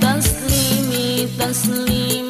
Taslimi, taslimi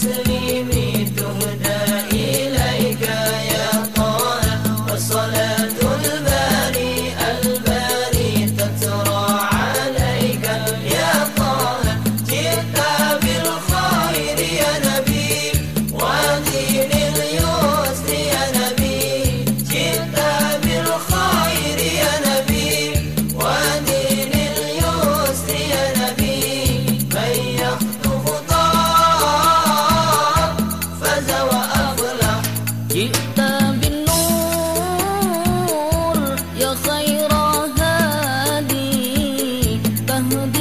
Vaseline. I'm a